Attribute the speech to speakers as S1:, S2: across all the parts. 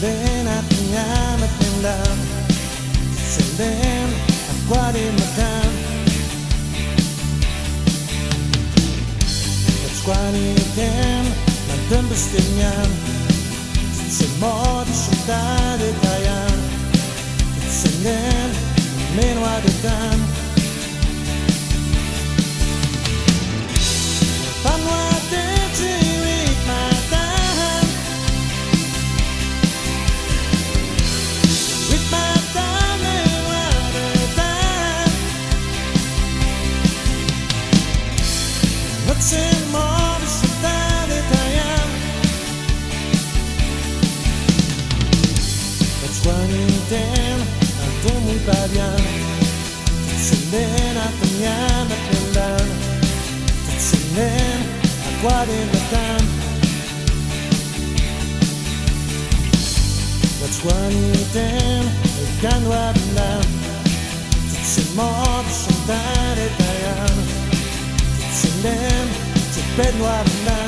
S1: Senden a tingam a tendam Senden a quarim a tam That's quarim a tam Mantan bestinyam Se modi shita de Senden meno a de at kwarin matan Squanitin ang kanwaran Se perdoar peux noir.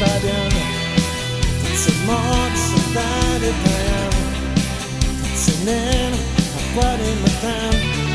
S1: بعدين تتسمون صدادي بيان تتسنين أقوالي مكان